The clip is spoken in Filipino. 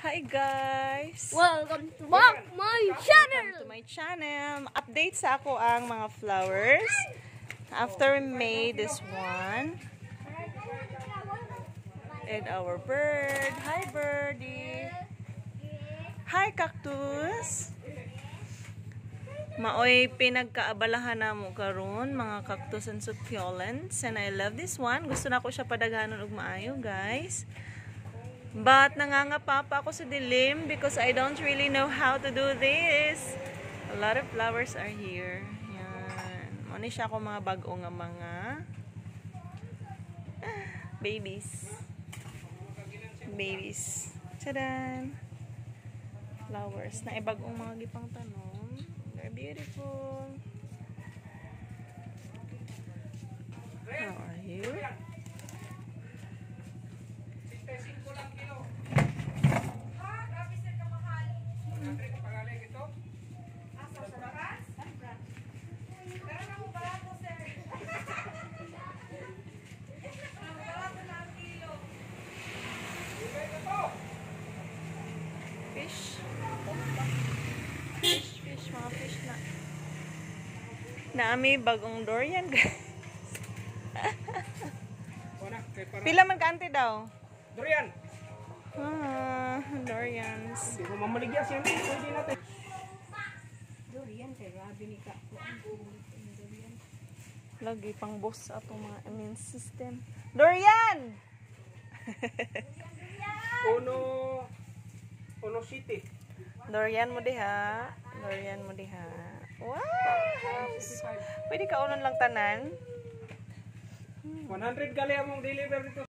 Hi guys! Welcome to back my channel! Welcome to my channel. Update sa ako ang mga flowers. After made this one. And our bird. Hi birdie! Hi cactus! Maoy pinagkaabalahan na mo karon mga cactus and succulents. And I love this one. Gusto na ko siya padaghanon og maayo guys. But nangangapa pa ako sa dilim because I don't really know how to do this. A lot of flowers are here. Yan. Muna siya ako mga bago nga mga babies. Babies. Tadan! Flowers na ibagong mga gipang tanom. They're beautiful. How are you? Fish. Fish, fish, mga fish na. Naami bagong durian, guys. Pila man kaante daw? Durian! Ah, durians. Hindi mo mamaligya siya. Pwede natin. Lagi pang boss sa atong mga immune system. Durian! Uno... Uno City. Durian mo diha. Durian mo diha. Wow! Pwede ka unon lang tanan. 100 gali among deliver dito.